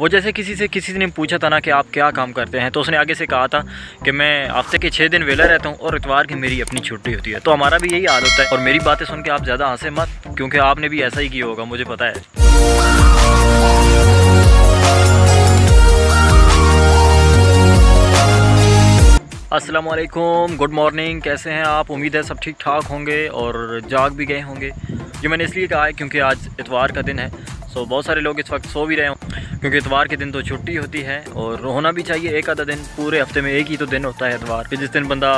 वो जैसे किसी से किसी ने पूछा था ना कि आप क्या काम करते हैं तो उसने आगे से कहा था कि मैं हफ़्ते के छः दिन वेला रहता हूँ और इतवार की मेरी अपनी छुट्टी होती है। तो हमारा भी यही हाल होता है और मेरी बातें सुन के आप ज़्यादा हंसे मत, क्योंकि आपने भी ऐसा ही किया होगा, मुझे पता है। वालेकुम गुड मॉर्निंग, कैसे हैं आप? उम्मीद है सब ठीक ठाक होंगे और जाग भी गए होंगे। ये मैंने इसलिए कहा है क्योंकि आज इतवार का दिन है सो बहुत सारे लोग इस वक्त सो भी रहे हों। क्योंकि इतवार के दिन तो छुट्टी होती है और होना भी चाहिए एक आधा दिन, पूरे हफ़्ते में एक ही तो दिन होता है इतवार जिस दिन बंदा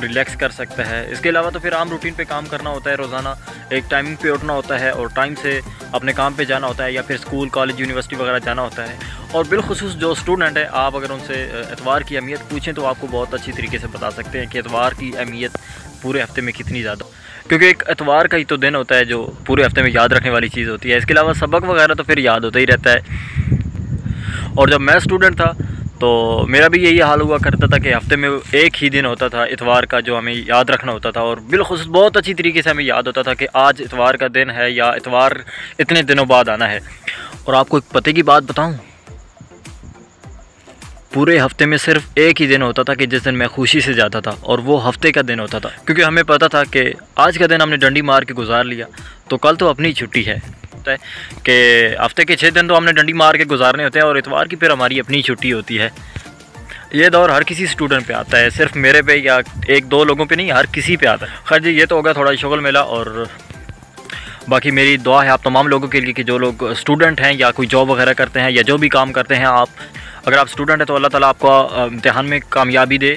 रिलैक्स कर सकता है। इसके अलावा तो फिर आम रूटीन पे काम करना होता है रोज़ाना, एक टाइमिंग पे उठना होता है और टाइम से अपने काम पे जाना होता है या फिर स्कूल कॉलेज यूनिवर्सिटी वगैरह जाना होता है। और बिलखसूस जो स्टूडेंट है, आप अगर उनसे इतवार की अहमियत पूछें तो आपको बहुत अच्छी तरीके से बता सकते हैं कि इतवार की अहमियत पूरे हफ़्ते में कितनी ज़्यादा। क्योंकि एक एतवार का ही तो दिन होता है जो पूरे हफ़्ते में याद रखने वाली चीज़ होती है। इसके अलावा सबक वगैरह तो फिर याद होता ही रहता है। और जब मैं स्टूडेंट था तो मेरा भी यही हाल हुआ करता था कि हफ़्ते में एक ही दिन होता था इतवार का जो हमें याद रखना होता था। और बिलखुस बहुत अच्छी तरीके से हमें याद होता था कि आज इतवार का दिन है या इतवार इतने दिनों बाद आना है। और आपको एक पते की बात बताऊँ? पूरे हफ़्ते में सिर्फ़ एक ही दिन होता था कि जिस दिन मैं खुशी से जाता था और वो हफ़्ते का दिन होता था। क्योंकि हमें पता था कि आज का दिन हमने डंडी मार के गुजार लिया तो कल तो अपनी छुट्टी है। है कि हफ़्ते के छः दिन तो हमने डंडी मार के गुजारने होते हैं और इतवार की फिर हमारी अपनी छुट्टी होती है। ये दौर हर किसी स्टूडेंट पे आता है, सिर्फ़ मेरे पे या एक दो लोगों पे नहीं, हर किसी पे आता है। खैर जी, ये तो होगा थोड़ा शुगल मेला और बाकी मेरी दुआ है आप तमाम लोगों के लिए कि जो लोग स्टूडेंट हैं या कोई जॉब वगैरह करते हैं या जो भी काम करते हैं आप, अगर आप स्टूडेंट हैं तो अल्लाह ताला आपको इम्तहान में कामयाबी दे,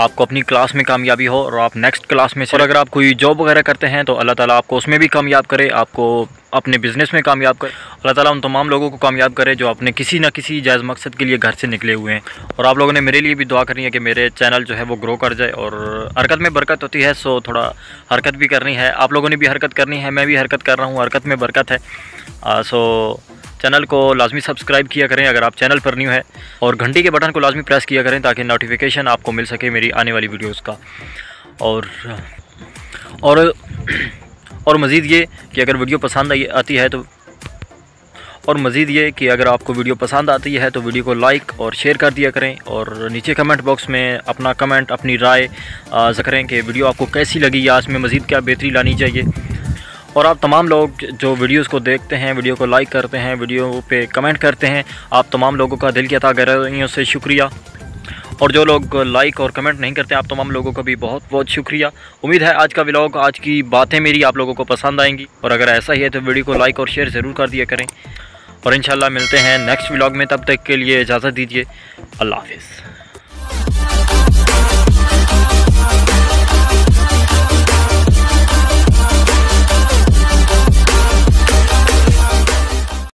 आपको अपनी क्लास में कामयाबी हो और आप नेक्स्ट क्लास में से अगर आप कोई जॉब वगैरह करते हैं तो अल्लाह ताला आपको उसमें भी कामयाब करे, आपको अपने बिज़नेस में कामयाब करे अल्लाह ताला उन तमाम लोगों को कामयाब करे जो अपने किसी न किसी जायज़ मकसद के लिए घर से निकले हुए हैं। और आप लोगों ने मेरे लिए भी दुआ करनी है कि मेरे चैनल जो है वो ग्रो कर जाए और हरकत में बरकत होती है सो थोड़ा हरकत भी करनी है। आप लोगों ने भी हरकत करनी है, मैं भी हरकत कर रहा हूँ, हरकत में बरकत है। सो चैनल को लाजमी सब्सक्राइब किया करें अगर आप चैनल पर न्यू है और घंटी के बटन को लाजमी प्रेस किया करें ताकि नोटिफिकेशन आपको मिल सके मेरी आने वाली वीडियोज़ का। और और और मज़ीद ये कि अगर वीडियो पसंद आती है तो और मज़ीद ये कि अगर आपको वीडियो पसंद आती है तो वीडियो को लाइक और शेयर कर दिया करें और नीचे कमेंट बॉक्स में अपना कमेंट, अपनी राय करें कि वीडियो आपको कैसी लगी या इसमें मज़ीद क्या बेहतरी लानी चाहिए। और आप तमाम लोग जो वीडियोस को देखते हैं, वीडियो को लाइक करते हैं, वीडियो पे कमेंट करते हैं, आप तमाम लोगों का दिल की अता गहराइयों से शुक्रिया। और जो लोग लाइक और कमेंट नहीं करते, आप तमाम लोगों का भी बहुत बहुत शुक्रिया। उम्मीद है आज का व्लॉग आज की बातें मेरी आप लोगों को पसंद आएँगी। और अगर ऐसा ही है तो वीडियो को लाइक और शेयर ज़रूर कर दिया करें। और इन मिलते हैं नेक्स्ट व्लॉग में, तब तक के लिए इजाज़त दीजिए। अल्लाह हाफिज़।